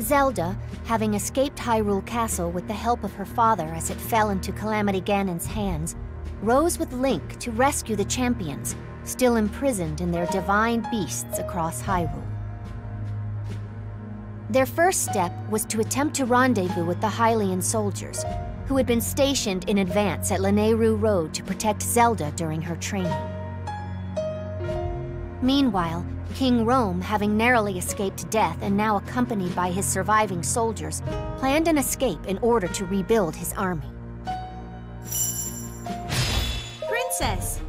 Zelda, having escaped Hyrule Castle with the help of her father as it fell into Calamity Ganon's hands, rose with Link to rescue the champions, still imprisoned in their divine beasts across Hyrule. Their first step was to attempt to rendezvous with the Hylian soldiers, who had been stationed in advance at Lanayru Road to protect Zelda during her training. Meanwhile, King Rhoam, having narrowly escaped death and now accompanied by his surviving soldiers, planned an escape in order to rebuild his army. Princess!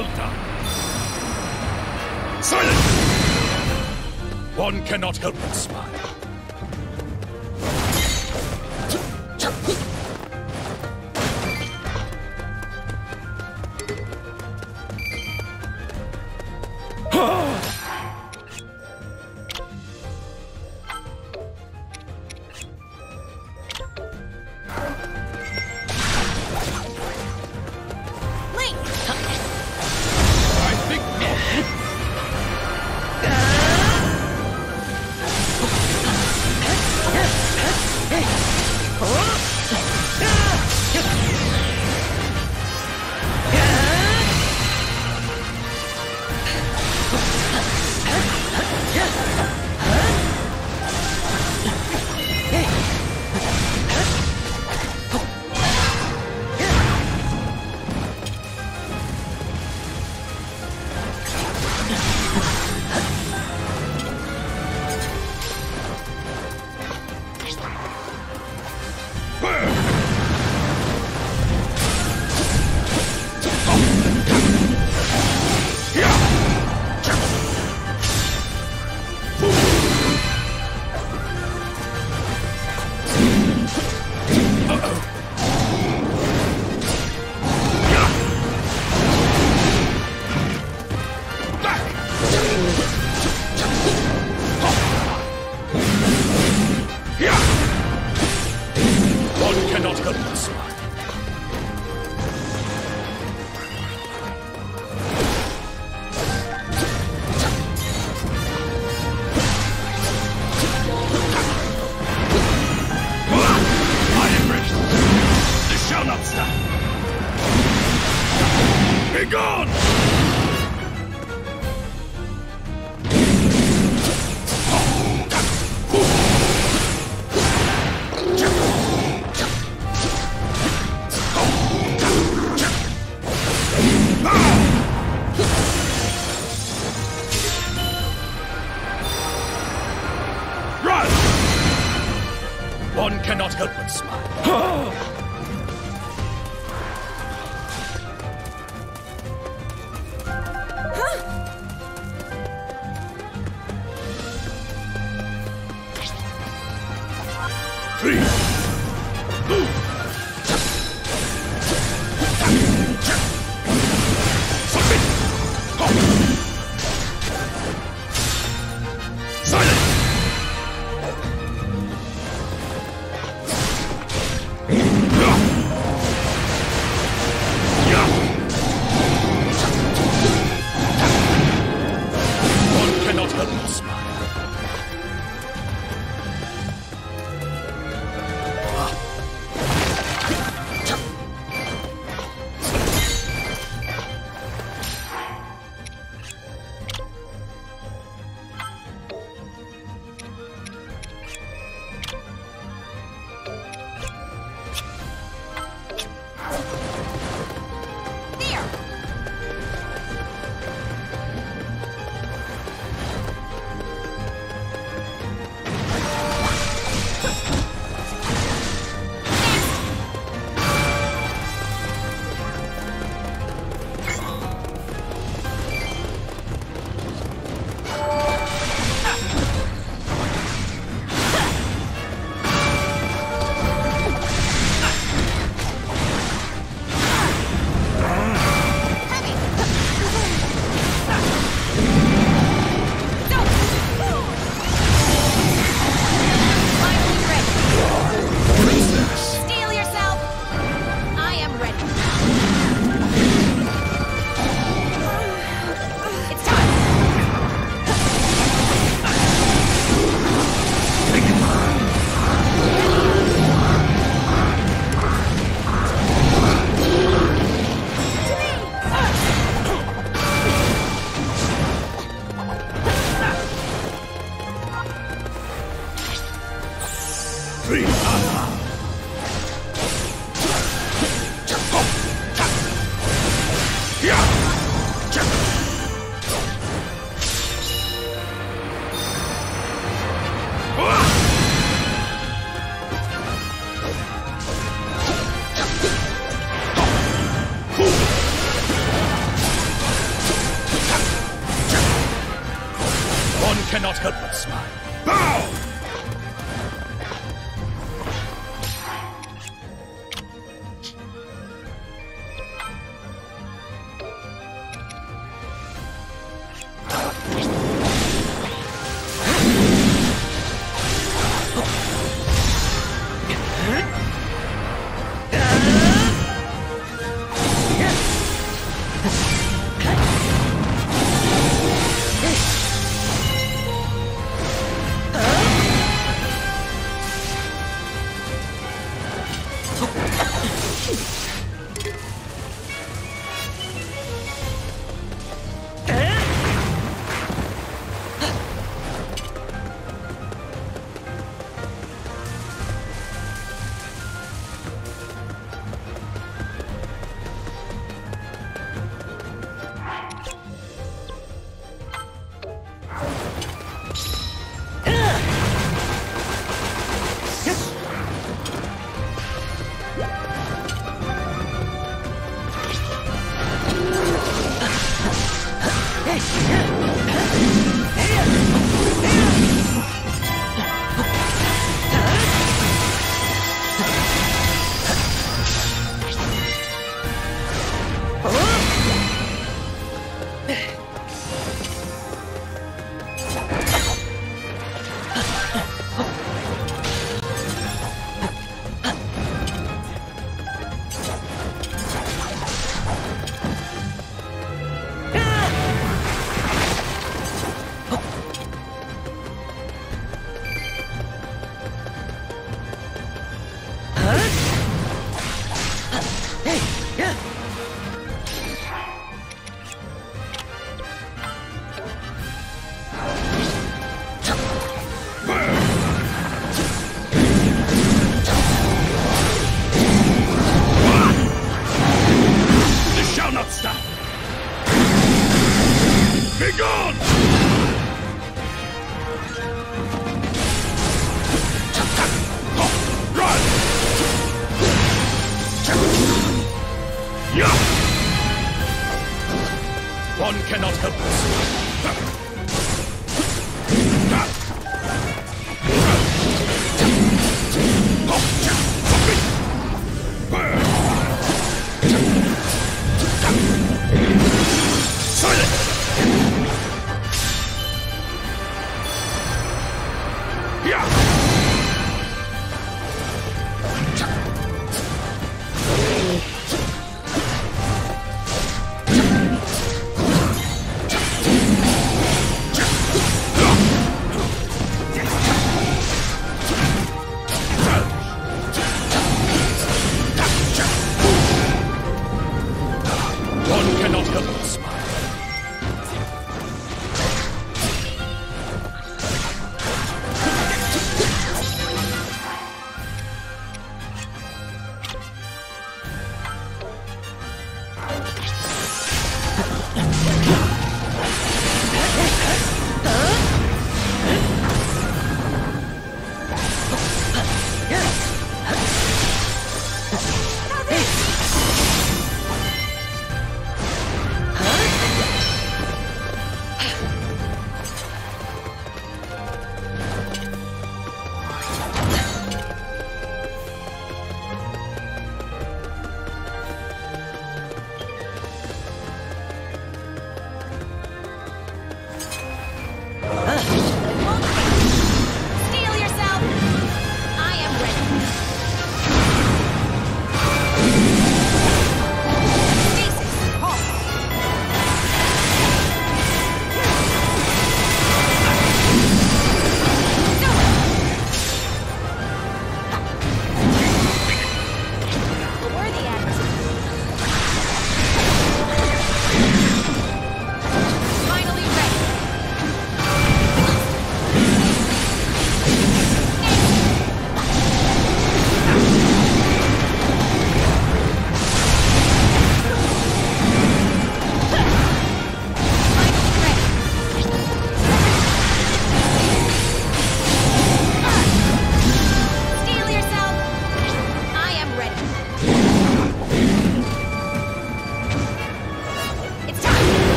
Well done. Silence! One cannot help but smile. be gone!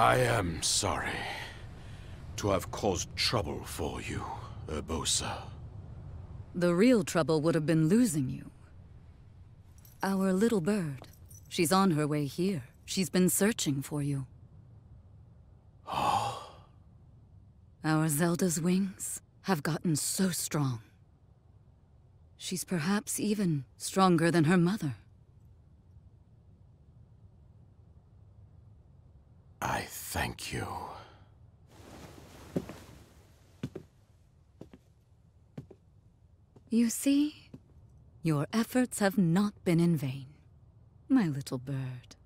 I am sorry to have caused trouble for you, Urbosa. The real trouble would have been losing you. Our little bird. She's on her way here. She's been searching for you. Our Zelda's wings have gotten so strong. She's perhaps even stronger than her mother. I thank you. You see, your efforts have not been in vain, my little bird.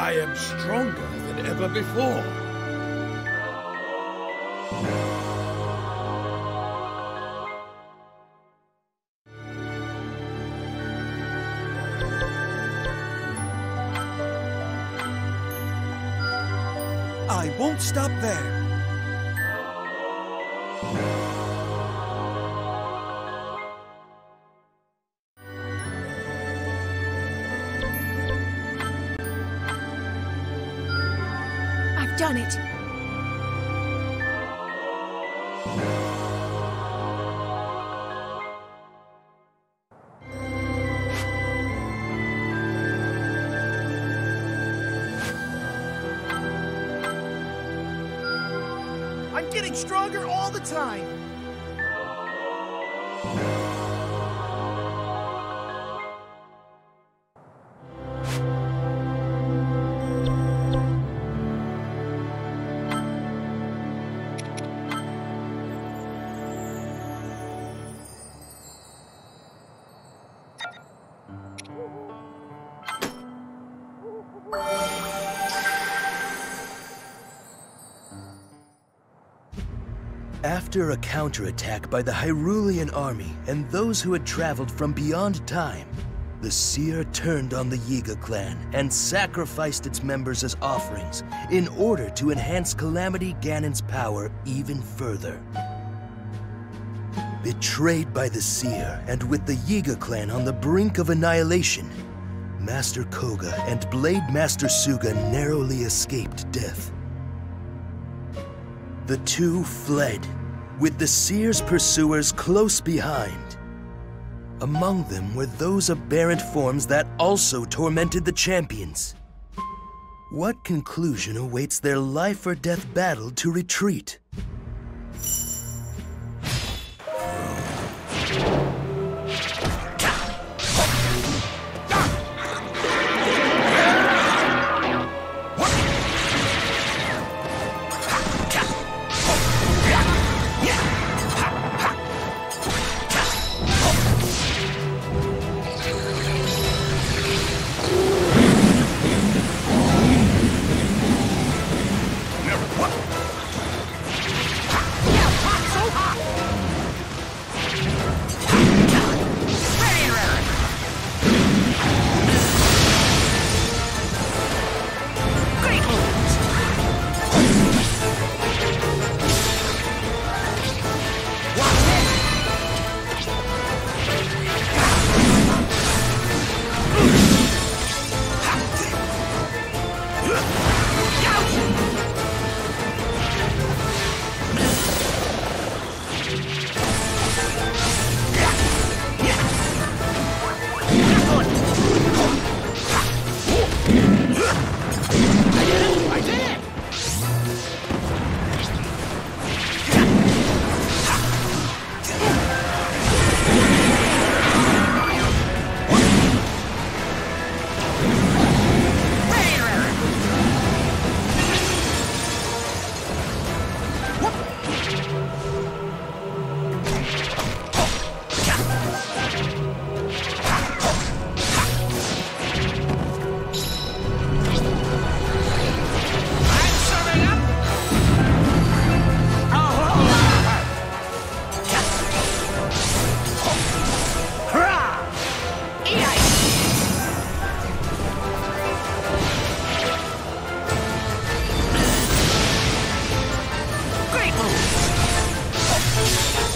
I am stronger than ever before. I won't stop there. After a counterattack by the Hyrulean army and those who had traveled from beyond time, the Seer turned on the Yiga clan and sacrificed its members as offerings in order to enhance Calamity Ganon's power even further. Betrayed by the Seer and with the Yiga clan on the brink of annihilation, Master Kohga and Blade Master Sooga narrowly escaped death. The two fled, with the Seer's pursuers close behind. Among them were those aberrant forms that also tormented the champions. What conclusion awaits their life or death battle to retreat? Great move.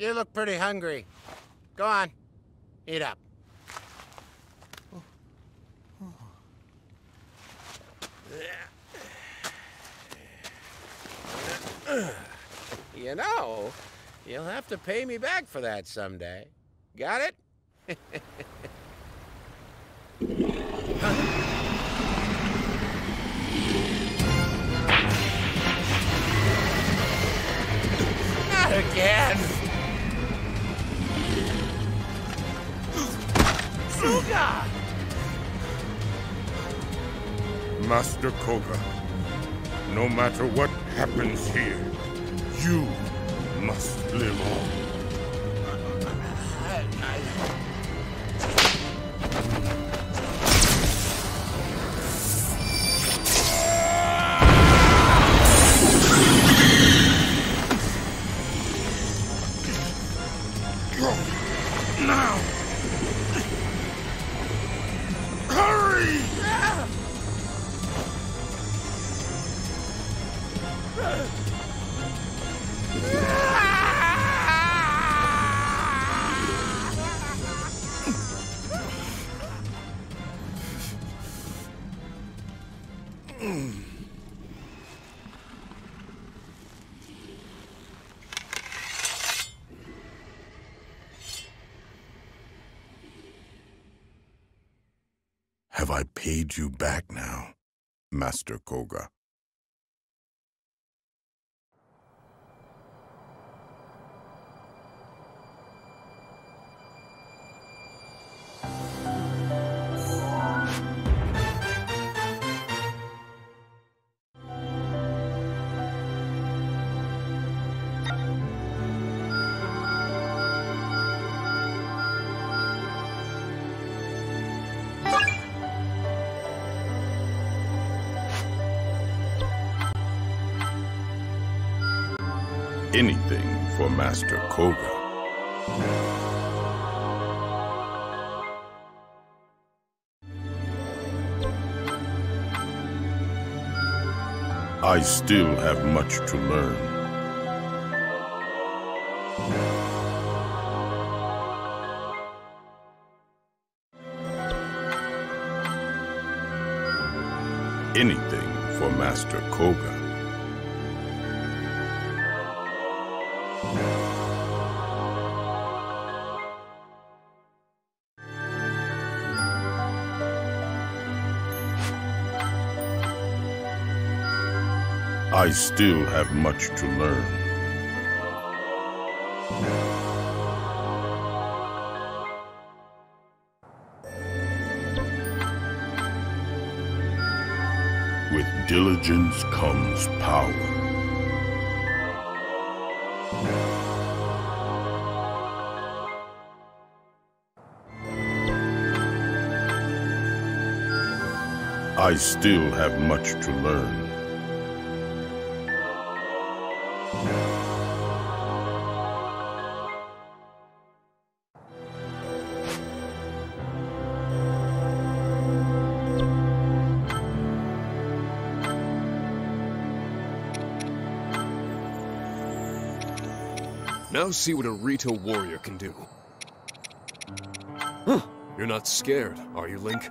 You look pretty hungry. Go on, eat up. You know, you'll have to pay me back for that someday. Got it? Not again! Sooga! Master Kohga, no matter what happens here, you must live on. You back now, Master Kohga? Anything for Master Kohga. I still have much to learn. Anything for Master Kohga. I still have much to learn. With diligence comes power. I still have much to learn. Now see what a Rito warrior can do. Huh. You're not scared, are you, Link?